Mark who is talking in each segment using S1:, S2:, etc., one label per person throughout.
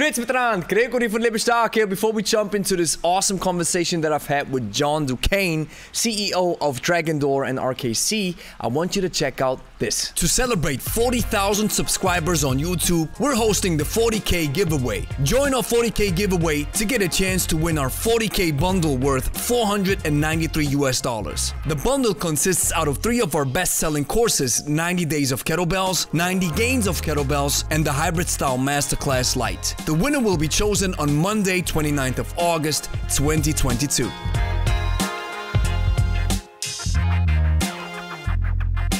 S1: Grüezi miteinander, Gregory von Lebe Stark here. Before we jump into this awesome conversation that I've had with John Du Cane, CEO of Dragon Door and RKC, I want you to check out this. To celebrate 40,000 subscribers on YouTube, we're hosting the 40K giveaway. Join our 40K giveaway to get a chance to win our 40K bundle worth 493 US dollars. The bundle consists out of three of our best-selling courses, 90 Days of Kettlebells, 90 Gains of Kettlebells, and the Hybrid Style Masterclass Lite. The winner will be chosen on Monday, 29th of August, 2022.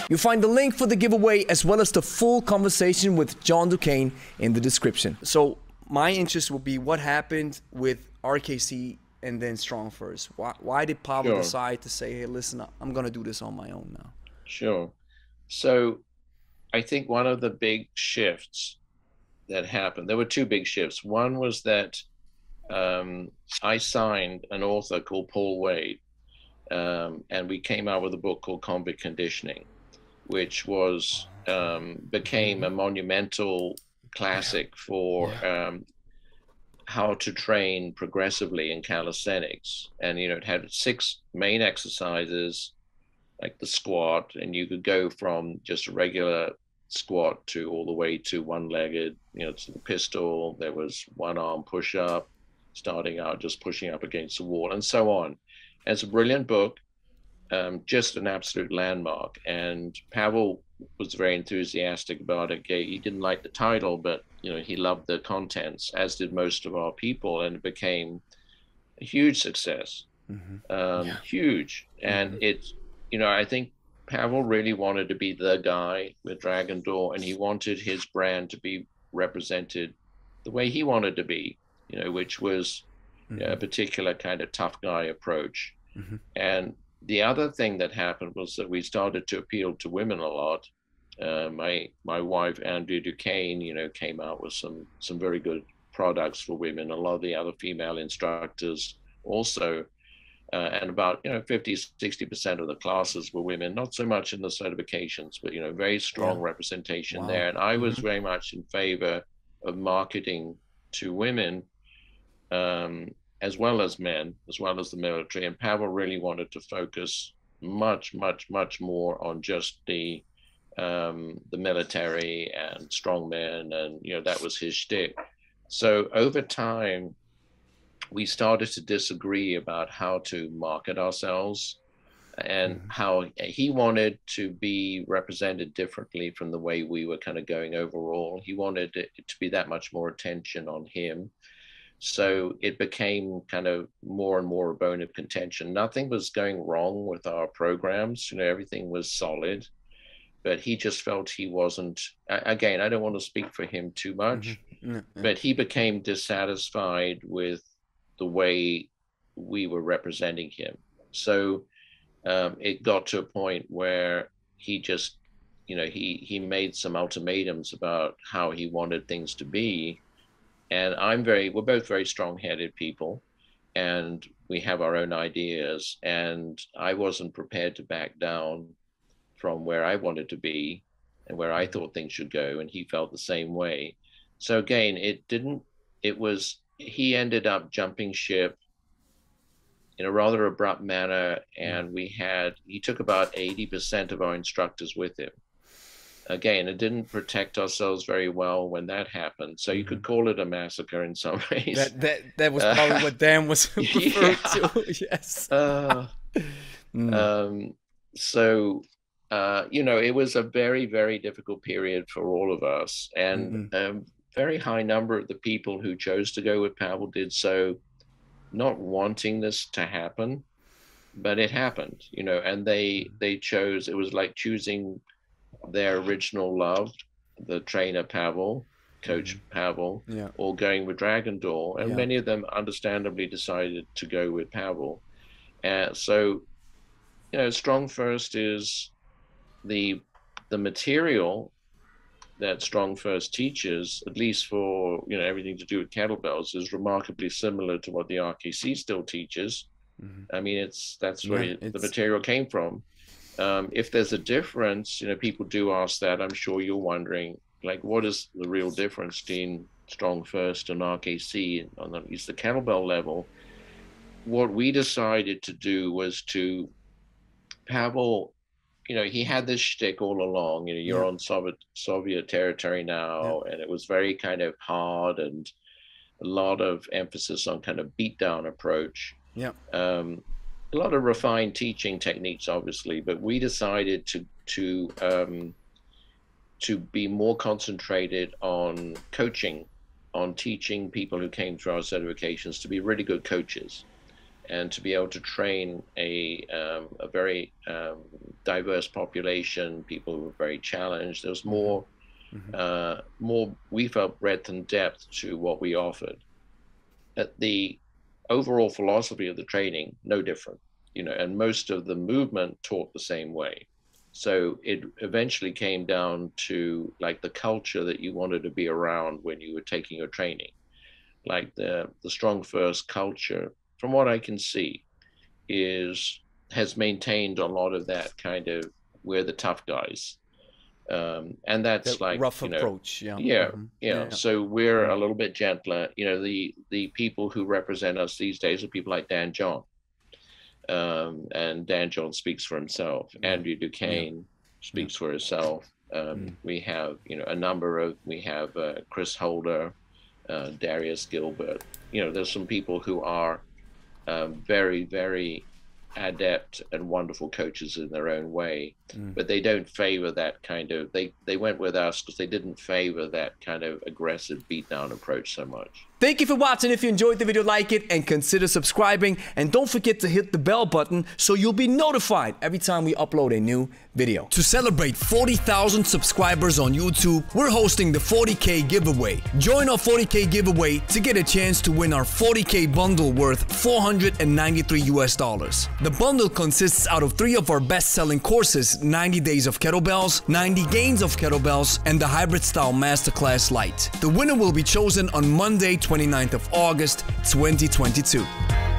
S1: You'll find the link for the giveaway as well as the full conversation with John Du Cane in the description. So, my interest will be what happened with RKC and then Strong First. Why, why did Pavel
S2: Sure.
S1: decide to say, hey, listen, I'm going to do this on my own now?
S2: Sure. So I think one of the big shifts that happened, there were two big shifts. One was that um, I signed an author called Paul Wade, um, and we came out with a book called Convict Conditioning, which was um, became a monumental classic for um, how to train progressively in calisthenics. And you know, it had six main exercises like the squat, and you could go from just a regular squat to all the way to one-legged, you know, to the pistol. There was one-arm push-up, starting out just pushing up against the wall, and so on. And it's a brilliant book, um, just an absolute landmark. And Pavel was very enthusiastic about it. He didn't like the title, but you know, he loved the contents, as did most of our people, and it became a huge success. Um, Huge, and it's you know, I think Pavel really wanted to be the guy with Dragon Door, and he wanted his brand to be represented the way he wanted to be, you know, which was you know, a particular kind of tough guy approach.
S1: Mhm.
S2: And the other thing that happened was that we started to appeal to women a lot. Uh, my my wife Andrea Du Cane, you know, came out with some some very good products for women. A lot of the other female instructors also uh, and about you know 50 60 percent of the classes were women not so much in the certifications but you know very strong
S1: Yeah.
S2: representation
S1: Wow.
S2: there and i was
S1: Mhm.
S2: very much in favor of marketing to women um, as well as men as well as the military and pavel really wanted to focus much much much more on just the um, the military and strongmen and you know that was his shtick. so over time we started to disagree about how to market ourselves and
S1: Mhm.
S2: how he wanted to be represented differently from the way we were kind of going overall. He wanted it to be that much more attention on him. So it became kind of more and more a bone of contention. Nothing was going wrong with our programs, you know, everything was solid. But he just felt he wasn't. Again, I don't want to speak for him too much
S1: Yeah, yeah.
S2: but he became dissatisfied with the way we were representing him. So um, it got to a point where he just, you know, he he made some ultimatums about how he wanted things to be, and I'm very, we're both very strong-headed people, and we have our own ideas, and I wasn't prepared to back down from where I wanted to be and where I thought things should go, and he felt the same way. So again, it didn't. It was he ended up jumping ship in a rather abrupt manner, and we had he took about eighty percent of our instructors with him. Again, it didn't protect ourselves very well when that happened. So you could call it a massacre in some ways.
S1: That, that, that was probably what Dan was referring to. Yes.
S2: Uh,
S1: Mm.
S2: um, so uh, you know it was a very very difficult period for all of us and a very high number of the people who chose to go with pavel did so not wanting this to happen but it happened you know and they they chose it was like choosing their original love the trainer pavel coach pavel
S1: yeah.
S2: or going with Dragon Door, and
S1: Yeah.
S2: many of them understandably decided to go with Pavel. Uh, so, you know, Strong First is the the material that Strong First teaches, at least for you know everything to do with kettlebells, is remarkably similar to what the RKC still teaches.
S1: Mhm.
S2: I mean, it's that's where
S1: Yeah,
S2: it- the material came from. Um, if there's a difference, you know, people do ask that. I'm sure you're wondering, like, what is the real difference between Strong First and RKC on at least the kettlebell level, what we decided to do was to Pavel, you know, he had this shtick all along. You know, you're yeah. on Soviet Soviet territory now, yeah. and it was very kind of hard and a lot of emphasis on kind of beat down approach.
S1: Yeah.
S2: Um, a lot of refined teaching techniques, obviously, but we decided to to um, to be more concentrated on coaching, on teaching people who came through our certifications to be really good coaches, and to be able to train a um, a very um, diverse population, people who were very challenged. There was more. Mm-hmm. Uh, more we felt breadth and depth to what we offered. At the overall philosophy of the training no different you know and most of the movement taught the same way so it eventually came down to like the culture that you wanted to be around when you were taking your training like the the strong first culture from what i can see is has maintained a lot of that kind of we're the tough guys um, and that's the like
S1: rough
S2: you know,
S1: approach. Yeah.
S2: Yeah, mm-hmm. yeah. yeah. So we're a little bit gentler. You know, the the people who represent us these days are people like Dan John, um, and Dan John speaks for himself. Mm-hmm. Andrew Du Cane yeah. speaks yeah. for himself. Um, mm. We have you know a number of we have uh, Chris Holder, uh, Darius Gilbert. You know, there's some people who are um, very very adept and wonderful coaches in their own way mm. but they don't favor that kind of they they went with us because they didn't favor that kind of aggressive beatdown approach so much
S1: Thank you for watching. If you enjoyed the video, like it and consider subscribing. And don't forget to hit the bell button so you'll be notified every time we upload a new video. To celebrate 40,000 subscribers on YouTube, we're hosting the 40K giveaway. Join our 40K giveaway to get a chance to win our 40K bundle worth 493 US dollars. The bundle consists out of three of our best-selling courses, 90 Days of Kettlebells, 90 Gains of Kettlebells, and the Hybrid Style Masterclass light. The winner will be chosen on Monday, 29th of August 2022.